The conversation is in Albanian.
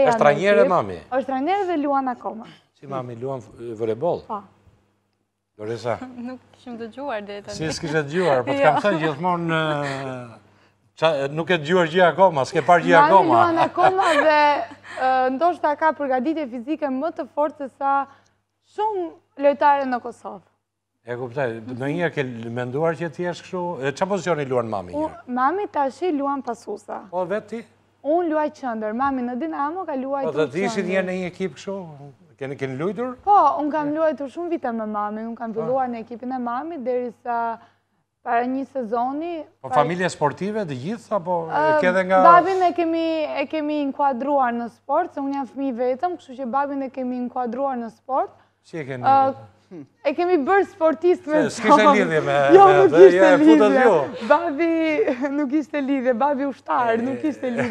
është trajnere dhe mami. është trajnere dhe luan akoma. Si mami, luan volejboll? Po. Po. Dorisa. Nuk kishim dëgjuar dhe të një. Si s'kishe dëgjuar, po të kam jo. thënë gjithmonë... Nuk ke dëgjuar gjë akoma, s'ke parë gjë akoma. Mami luan akoma dhe ndoshta ka përgatitje fizike më të fortë sesa shumë lojtare në Kosovë. E kuptoj, ndonjëherë ke menduar që të jesh kështu, ça pozicioni luan mami? Mami tashi luan pasuese. Po, vetë ti? Unë luaj qendër, mami në Dinamo ka luajtur qendër. Po, dhe ti ndonjëherë në një ekip kështu, keni keni lujtur? Po, unë kam luajtur shumë vite me mamin, unë kam filluar në ekipin e mamit, derisa para një sezoni. Po familje sportive të gjithë, apo e ke dhe nga... Babin e kemi, e kemi inkuadruar në sport, se unë jam fëmijë i vetëm, kështu që babin e kemi inkuadruar në sport. Si e keni? e kemi bërë sportist me të shumë. S'kishte lidhje me... Jo, nuk kishte lidhje. Babi nuk kishte lidhje, babi ushtar, nuk kishte lidhje.